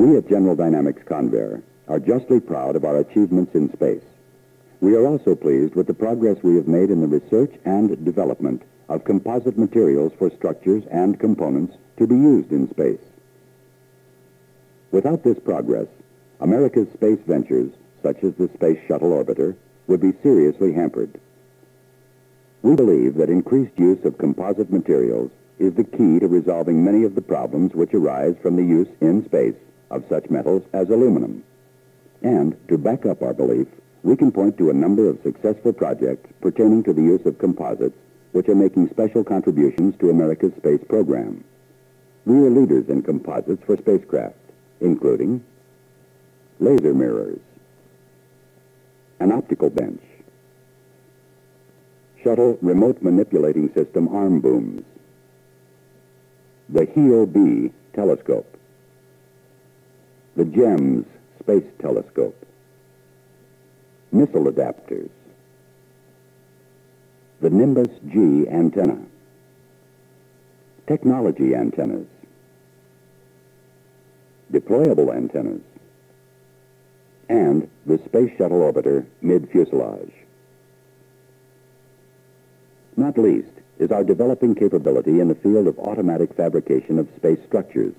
We at General Dynamics Convair are justly proud of our achievements in space. We are also pleased with the progress we have made in the research and development of composite materials for structures and components to be used in space. Without this progress, America's space ventures, such as the Space Shuttle Orbiter, would be seriously hampered. We believe that increased use of composite materials is the key to resolving many of the problems which arise from the use in space of such metals as aluminum. And to back up our belief, we can point to a number of successful projects pertaining to the use of composites which are making special contributions to America's space program. We are leaders in composites for spacecraft, including laser mirrors, an optical bench, shuttle remote manipulating system arm booms, the HEAO-B telescope, the GEMS space telescope, missile adapters, the Nimbus G antenna, technology antennas, deployable antennas, and the Space Shuttle Orbiter mid-fuselage. Not least is our developing capability in the field of automatic fabrication of space structures.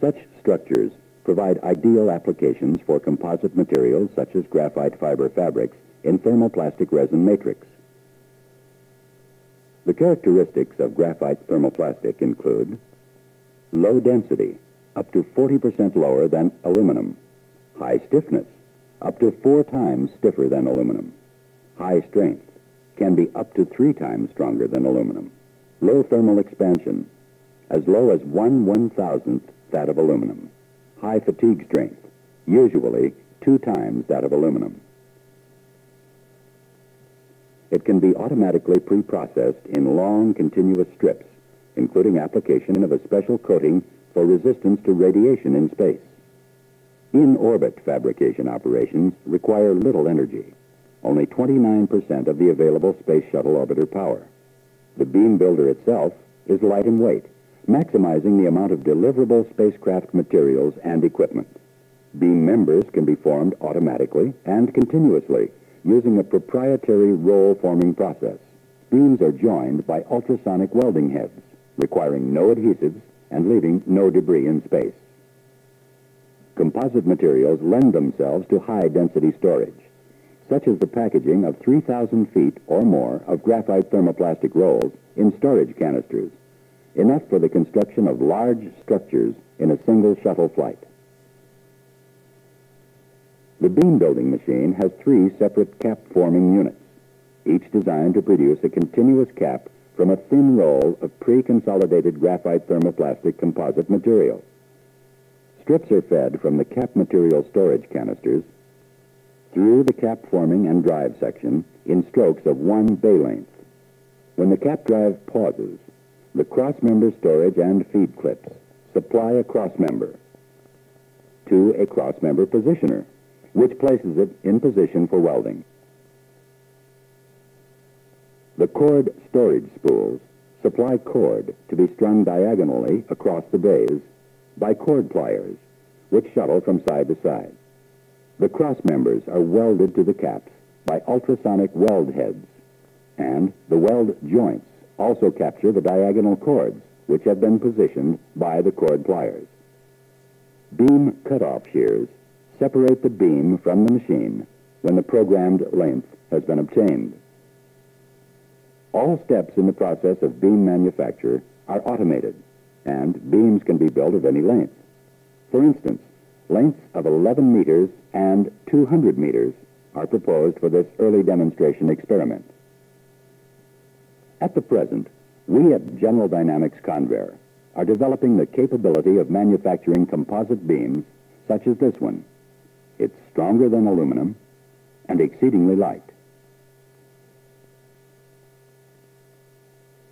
Such structures provide ideal applications for composite materials such as graphite fiber fabrics in thermoplastic resin matrix. The characteristics of graphite thermoplastic include low density, up to 40% lower than aluminum, high stiffness, up to four times stiffer than aluminum, high strength, can be up to three times stronger than aluminum, low thermal expansion, as low as one one-thousandth that of aluminum, high fatigue strength, usually two times that of aluminum. It can be automatically pre-processed in long, continuous strips, including application of a special coating for resistance to radiation in space. In-orbit fabrication operations require little energy, only 29% of the available Space Shuttle orbiter power. The beam builder itself is light in weight, maximizing the amount of deliverable spacecraft materials and equipment. Beam members can be formed automatically and continuously using a proprietary roll-forming process. Beams are joined by ultrasonic welding heads, requiring no adhesives and leaving no debris in space. Composite materials lend themselves to high-density storage, such as the packaging of 3,000 feet or more of graphite thermoplastic rolls in storage canisters, enough for the construction of large structures in a single shuttle flight. The beam building machine has three separate cap forming units, each designed to produce a continuous cap from a thin roll of pre-consolidated graphite thermoplastic composite material. Strips are fed from the cap material storage canisters through the cap forming and drive section in strokes of one bay length. When the cap drive pauses, the cross-member storage and feed clips supply a cross-member to a cross-member positioner which places it in position for welding. The cord storage spools supply cord to be strung diagonally across the bays by cord pliers, which shuttle from side to side. The cross members are welded to the caps by ultrasonic weld heads, and the weld joints also capture the diagonal cords, which have been positioned by the cord pliers. Beam cutoff shears separate the beam from the machine when the programmed length has been obtained. All steps in the process of beam manufacture are automated, and beams can be built of any length. For instance, lengths of 11 meters and 200 meters are proposed for this early demonstration experiment. At the present, we at General Dynamics Convair are developing the capability of manufacturing composite beams such as this one. It's stronger than aluminum and exceedingly light.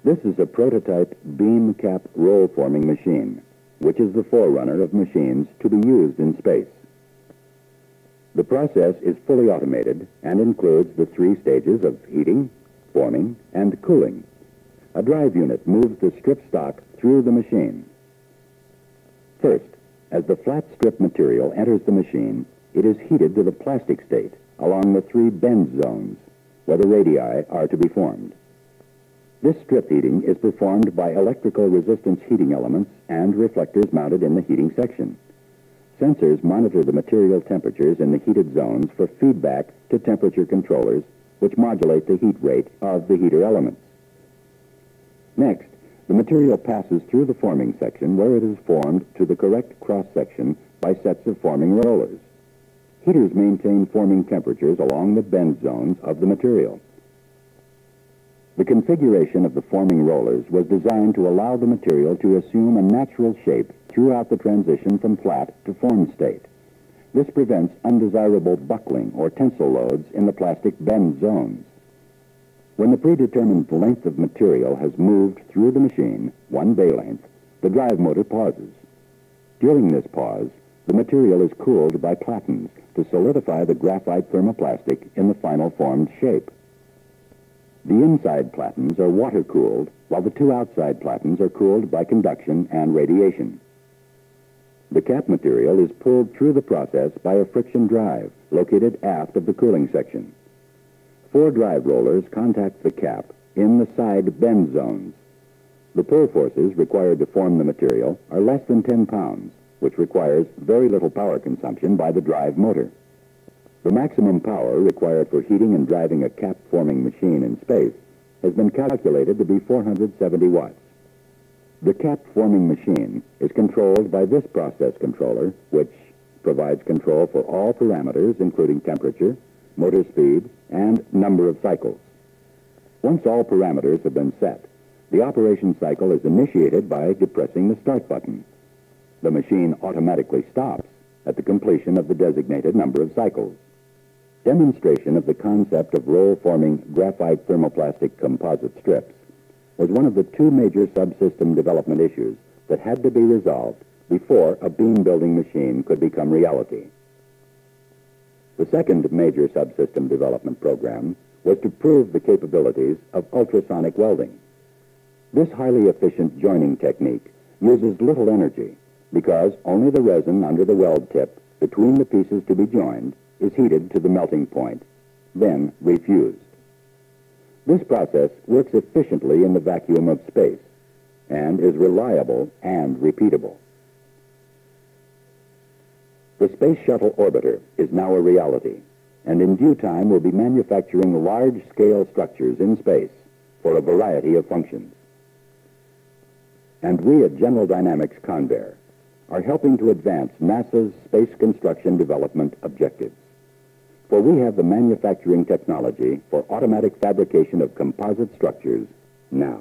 This is a prototype beam cap roll forming machine, which is the forerunner of machines to be used in space. The process is fully automated and includes the three stages of heating, forming, and cooling. A drive unit moves the strip stock through the machine. First, As the flat strip material enters the machine, it is heated to the plastic state along the three bend zones where the radii are to be formed. This strip heating is performed by electrical resistance heating elements and reflectors mounted in the heating section. Sensors monitor the material temperatures in the heated zones for feedback to temperature controllers, which modulate the heat rate of the heater elements. Next, the material passes through the forming section where it is formed to the correct cross-section by sets of forming rollers. Heaters maintain forming temperatures along the bend zones of the material. The configuration of the forming rollers was designed to allow the material to assume a natural shape throughout the transition from flat to formed state. This prevents undesirable buckling or tensile loads in the plastic bend zones. When the predetermined length of material has moved through the machine, one bay length, the drive motor pauses. During this pause, the material is cooled by platens to solidify the graphite thermoplastic in the final formed shape. The inside platens are water-cooled, while the two outside platens are cooled by conduction and radiation. The cap material is pulled through the process by a friction drive located aft of the cooling section. Four drive rollers contact the cap in the side bend zones. The pull forces required to form the material are less than 10 pounds, which requires very little power consumption by the drive motor. The maximum power required for heating and driving a cap-forming machine in space has been calculated to be 470 watts. The cap-forming machine is controlled by this process controller, which provides control for all parameters, including temperature, motor speed, and number of cycles. Once all parameters have been set, the operation cycle is initiated by depressing the start button. The machine automatically stops at the completion of the designated number of cycles. Demonstration of the concept of roll-forming graphite thermoplastic composite strips was one of the two major subsystem development issues that had to be resolved before a beam-building machine could become reality. The second major subsystem development program was to prove the capabilities of ultrasonic welding. This highly efficient joining technique uses little energy because only the resin under the weld tip between the pieces to be joined is heated to the melting point, then refused. This process works efficiently in the vacuum of space and is reliable and repeatable. The Space Shuttle Orbiter is now a reality, and in due time will be manufacturing large-scale structures in space for a variety of functions. And we at General Dynamics Convair are helping to advance NASA's space construction development objectives for we have the manufacturing technology for automatic fabrication of composite structures now.